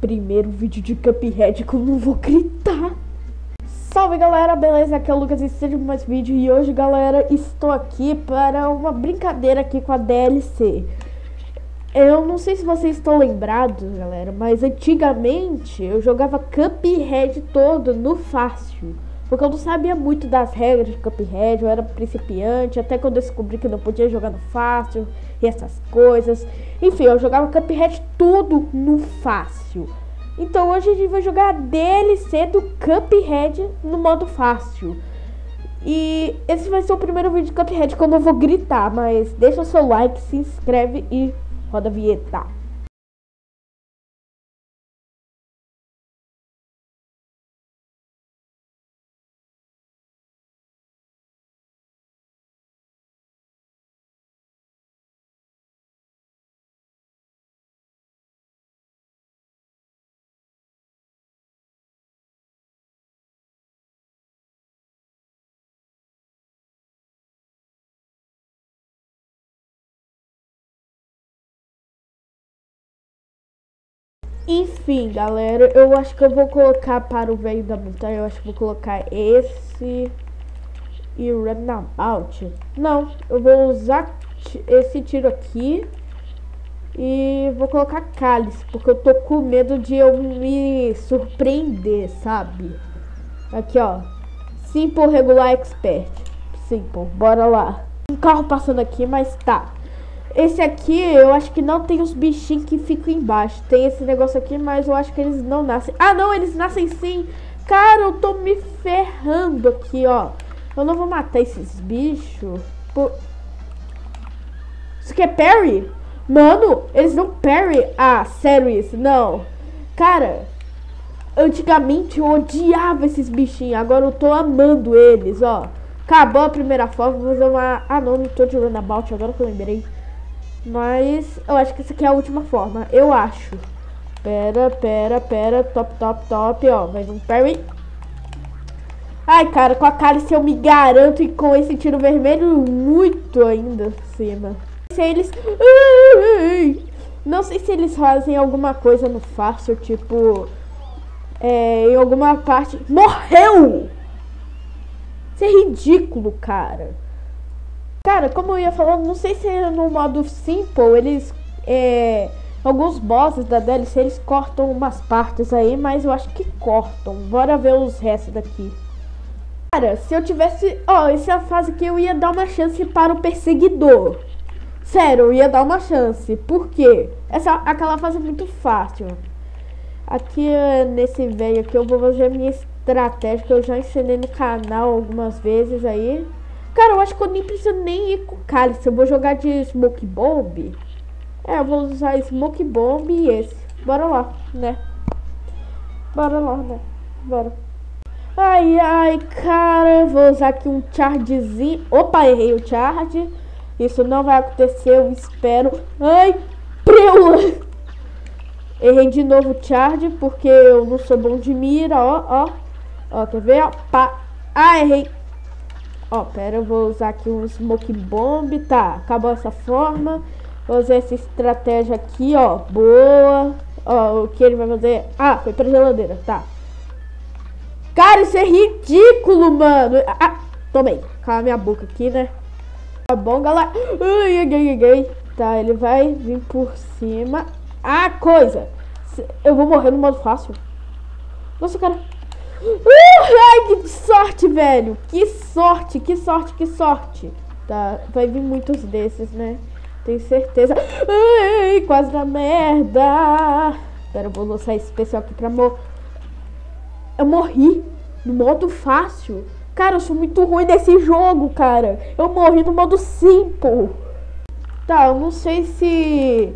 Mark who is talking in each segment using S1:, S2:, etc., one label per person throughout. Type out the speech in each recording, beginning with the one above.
S1: Primeiro vídeo de Cuphead que eu não vou gritar. Salve galera, beleza? Aqui é o Lucas e seja mais vídeo e hoje galera estou aqui para uma brincadeira aqui com a DLC. Eu não sei se vocês estão lembrados galera, mas antigamente eu jogava Cuphead todo no fácil. Porque eu não sabia muito das regras de Cuphead, eu era principiante, até quando eu descobri que não podia jogar no fácil e essas coisas. Enfim, eu jogava Cuphead tudo no fácil. Então hoje a gente vai jogar a DLC do Cuphead no modo fácil. E esse vai ser o primeiro vídeo de Cuphead que eu vou gritar, mas deixa o seu like, se inscreve e roda a vinheta. Enfim, galera, eu acho que eu vou colocar para o velho da montanha, eu acho que vou colocar esse e o Runabout. Não, eu vou usar esse tiro aqui e vou colocar cálice, porque eu tô com medo de eu me surpreender, sabe? Aqui, ó. Simple Regular Expert. Simple, bora lá. Um carro passando aqui, mas tá. Esse aqui, eu acho que não tem os bichinhos que ficam embaixo. Tem esse negócio aqui, mas eu acho que eles não nascem. Ah, não, eles nascem sim. Cara, eu tô me ferrando aqui, ó. Eu não vou matar esses bichos. Isso aqui é Perry? Mano, eles não Perry. Ah, sério isso? Não. Cara, antigamente eu odiava esses bichinhos. Agora eu tô amando eles, ó. Acabou a primeira forma, vou fazer uma... Ah, não, não tô de runabout, agora que eu lembrei. Mas eu acho que essa aqui é a última forma. Eu acho. Pera, pera, pera. Top, top, top. Ó, mais um parry. Ai, cara, com a cálice eu me garanto. E com esse tiro vermelho, muito ainda cima. Se eles... Não sei se eles fazem alguma coisa no fácil, tipo... É, em alguma parte... Morreu! Isso é ridículo, cara. Cara, como eu ia falando, não sei se no modo simple eles. É, alguns bosses da DLC eles cortam umas partes aí, mas eu acho que cortam. Bora ver os restos daqui. Cara, se eu tivesse. Ó, oh, essa é a fase que eu ia dar uma chance para o perseguidor. Sério, eu ia dar uma chance. Por quê? Essa, aquela fase é muito fácil. Aqui nesse velho aqui eu vou fazer minha estratégia que eu já ensinei no canal algumas vezes aí. Cara, eu acho que eu nem preciso nem ir com cálice. Eu vou jogar de Smoke Bomb. É, eu vou usar Smoke Bomb e esse. Bora lá, né? Bora lá, né? Bora. Ai, ai, cara. Vou usar aqui um chargezinho. Opa, errei o charge. Isso não vai acontecer, eu espero. Ai, preula. Errei de novo o charge, porque eu não sou bom de mira, ó, ó. Ó, quer ver? Ó, pá. Ah, errei. Ó, pera, eu vou usar aqui um Smoke Bomb. Tá, acabou essa forma. Vou usar essa estratégia aqui, ó. Boa. Ó, o que ele vai fazer? Ah, foi pra geladeira, tá. Cara, isso é ridículo, mano. Ah, tomei. Cala minha boca aqui, né? Tá bom, galera. Ai, ai, ai, ai. Tá, ele vai vir por cima. Ah, coisa. Eu vou morrer no modo fácil. Nossa, cara. Uh, ai, que sorte, velho. Que sorte, que sorte, que sorte. Tá, vai vir muitos desses, né? Tenho certeza. Ai, quase na merda. Pera, eu vou lançar esse especial aqui pra mor... Eu morri no modo fácil. Cara, eu sou muito ruim nesse jogo, cara. Eu morri no modo simple. Tá, eu não sei se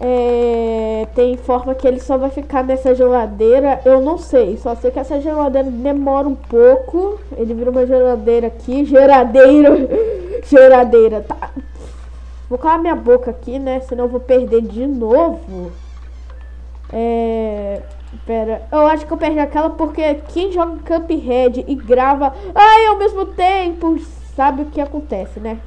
S1: é, tem forma que ele só vai ficar nessa geladeira. Eu não sei, só sei que essa geladeira demora um pouco. Ele vira uma geladeira aqui, geladeira, geladeira. Tá. Vou calar minha boca aqui, né? Senão eu vou perder de novo. É. Pera, eu acho que eu perdi aquela porque quem joga Cuphead e grava ai ao mesmo tempo sabe o que acontece, né?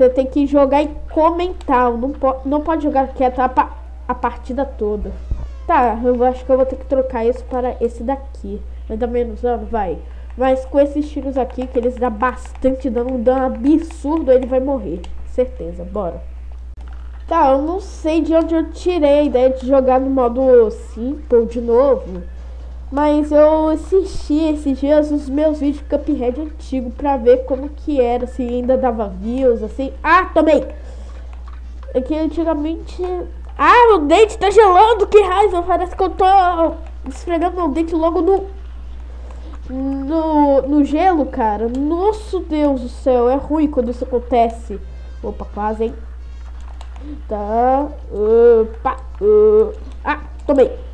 S1: Você tem que jogar e comentar. Não, po não pode jogar quieto. a partida toda. Tá, eu acho que eu vou ter que trocar isso para esse daqui. Vai dar menos dano? Vai. Mas com esses tiros aqui, que eles dão bastante dano, um dano absurdo, ele vai morrer. Certeza, bora. Tá, eu não sei de onde eu tirei a ideia de jogar no modo Simple de novo. Mas eu assisti esses dias os meus vídeos de Cuphead antigo pra ver como que era, se ainda dava views, assim. Ah, tomei! É que antigamente... Ah, meu dente tá gelando, que raiva! Parece que eu tô esfregando meu dente logo no... No, no gelo, cara. Nosso Deus do céu, é ruim quando isso acontece. Opa, quase, hein? Tá. Opa. Uh, ah, tomei.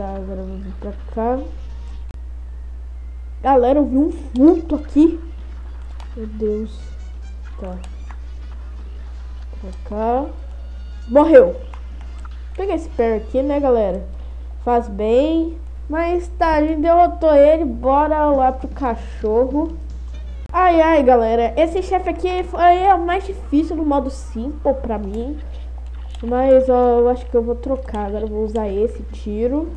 S1: Tá, agora pra cá. Galera, eu vi um vulto aqui. Meu Deus. Tá. Pra cá. Morreu. Pegar esse pé aqui, né, galera? Faz bem. Mas tá, a gente derrotou ele. Bora lá pro cachorro. Ai, ai, galera. Esse chefe aqui foi é o mais difícil no modo simple pra mim. Mas ó, eu acho que eu vou trocar. Agora eu vou usar esse tiro.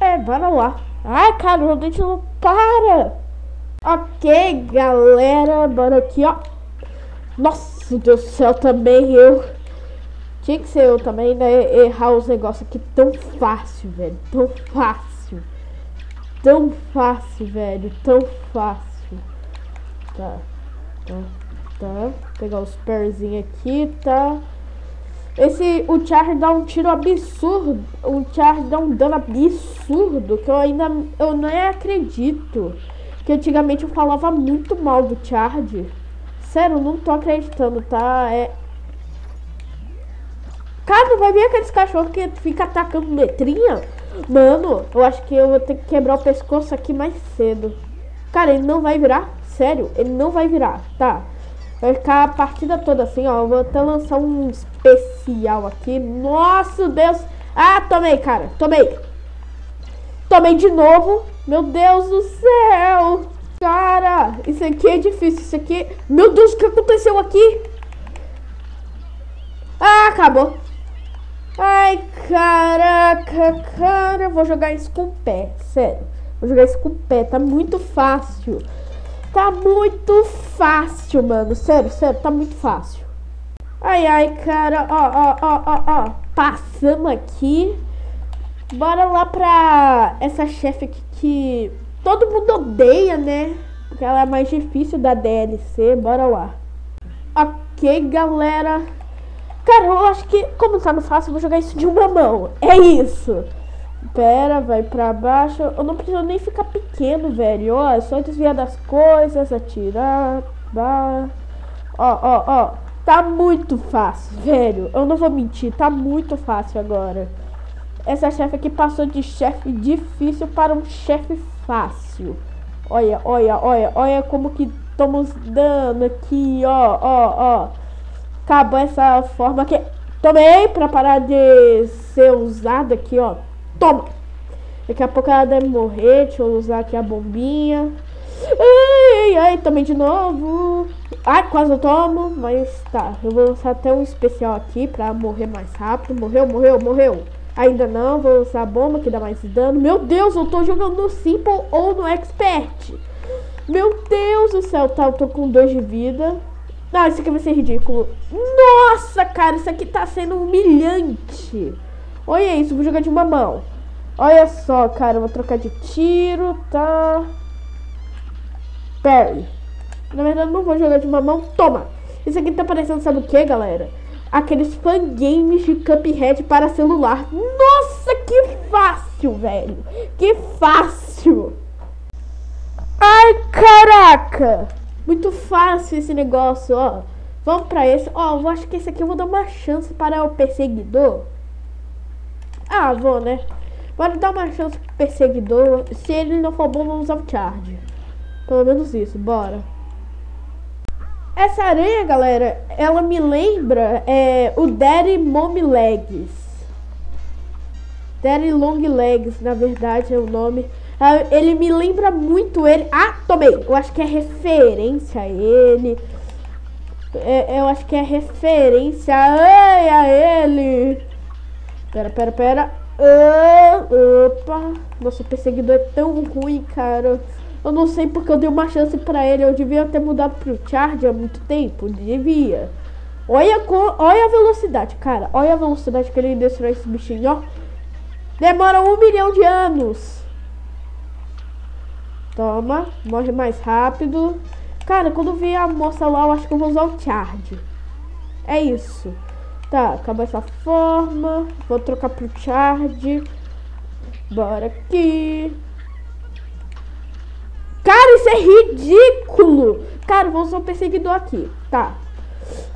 S1: É, bora lá. Ai, cara, o dente não para. Ok, galera. Bora aqui, ó. Nossa, Deus do céu, também eu. Tinha que ser eu também, né? Errar os negócios aqui tão fácil, velho. Tão fácil. Tão fácil, velho. Tão fácil. Tá. Tá. Tá. Pegar os perzinhos aqui, tá. Esse, o Char dá um tiro absurdo. O Char dá um dano absurdo. Que eu ainda, eu nem acredito. Que antigamente eu falava muito mal do Charge. Sério, não tô acreditando, tá? É... Cara, não vai vir aqueles cachorros que fica atacando letrinha? Mano, eu acho que eu vou ter que quebrar o pescoço aqui mais cedo. Cara, ele não vai virar sério, ele não vai virar, tá? Vai ficar a partida toda assim, ó. Eu vou até lançar um especial aqui. Nossa, Deus. Ah, tomei, cara. Tomei. Tomei de novo. Meu Deus do céu. Cara, isso aqui é difícil. Isso aqui... Meu Deus, o que aconteceu aqui? Ah, acabou. Ai, caraca, cara. Vou jogar isso com o pé. Sério. Vou jogar isso com o pé. Tá muito fácil. Tá muito fácil, mano. Sério, sério, tá muito fácil. Ai, ai, cara. Ó, ó, ó, ó, ó. Passamos aqui. Bora lá pra essa chefe aqui que todo mundo odeia, né? Porque ela é mais difícil da DLC. Bora lá. Ok, galera. Cara, eu acho que, como tá no fácil, eu vou jogar isso de uma mão. É isso. Pera, vai pra baixo. Eu não preciso nem ficar pequeno, velho. Ó, é só desviar das coisas, atirar. Bah. Ó, ó, ó. Tá muito fácil, velho. Eu não vou mentir, tá muito fácil agora. Essa chefe aqui passou de chefe difícil para um chefe fácil. Olha, olha, olha, olha como que estamos dando aqui, ó, ó, ó. Acabou essa forma aqui. Tomei pra parar de ser usada aqui, ó. Toma! Daqui a pouco ela deve morrer. Deixa eu usar aqui a bombinha. Ai, ai, tomei de novo. Ai, quase eu tomo. Mas tá, eu vou lançar até um especial aqui pra morrer mais rápido. Morreu, morreu, morreu. Ainda não, vou usar a bomba que dá mais dano. Meu Deus, eu tô jogando no Simple ou no Expert. Meu Deus do céu, tá, eu tô com dois de vida. Ah, isso aqui vai ser ridículo. Nossa, cara, isso aqui tá sendo humilhante. Olha isso, vou jogar de uma mão. Olha só, cara, vou trocar de tiro, tá? Parry. Na verdade, não vou jogar de uma mão. Toma! Isso aqui tá parecendo, sabe o que, galera? Aqueles fangames de Cuphead para celular. Nossa, que fácil, velho! Que fácil! Ai, caraca! Muito fácil esse negócio, ó. Vamos pra esse. Ó, eu acho que esse aqui eu vou dar uma chance para o perseguidor. Ah, vou, né? Bora dar uma chance pro perseguidor. Se ele não for bom, vamos usar o charge. Pelo menos isso, bora. Essa aranha, galera, ela me lembra é, o Daddy Mommy Legs. Daddy Long Legs, na verdade, é o nome. Ah, ele me lembra muito ele. Ah, tomei! Eu acho que é referência a ele. É, eu acho que é referência a ele. Pera, pera, pera. Uh, opa. Nosso perseguidor é tão ruim, cara. Eu não sei porque eu dei uma chance pra ele. Eu devia ter mudado pro Charge há muito tempo. Devia. Olha, olha a velocidade, cara. Olha a velocidade que ele destrói esse bichinho, ó. Demora um milhão de anos. Toma. Morre mais rápido. Cara, quando vi a moça lá, eu acho que eu vou usar o Charge. É isso. Tá, acabou essa forma. Vou trocar pro Charge. Bora aqui. Cara, isso é ridículo. Cara, vou usar o perseguidor aqui. Tá.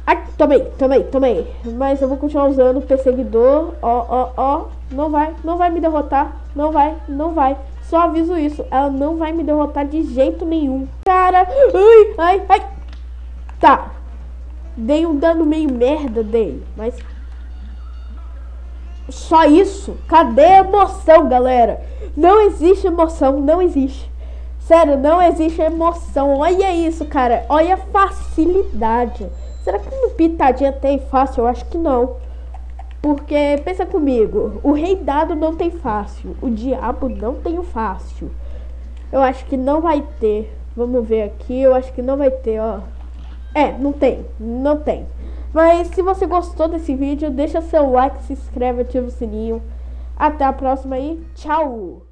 S1: Aqui, tomei, tomei, tomei. Mas eu vou continuar usando o perseguidor. Ó, ó, ó. Não vai, não vai me derrotar. Não vai, não vai. Só aviso isso. Ela não vai me derrotar de jeito nenhum. Cara, ai, ai, ai. Tá. Dei um dano meio merda dele, mas... Só isso? Cadê a emoção, galera? Não existe emoção, não existe. Sério, não existe emoção. Olha isso, cara. Olha a facilidade. Será que no Pitadinha tem fácil? Eu acho que não. Porque, pensa comigo, o rei dado não tem fácil, o diabo não tem o fácil. Eu acho que não vai ter. Vamos ver aqui, eu acho que não vai ter, ó. É, não tem, não tem. Mas se você gostou desse vídeo, deixa seu like, se inscreve, ativa o sininho. Até a próxima e tchau!